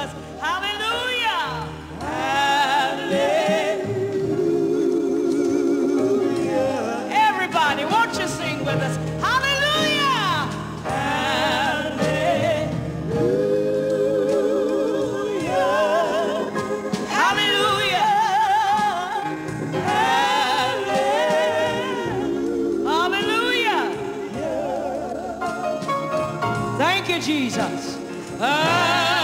us. Hallelujah. Hallelujah. Everybody, won't you sing with us? Hallelujah. Hallelujah. Hallelujah. Hallelujah. Thank you, Jesus. Ah!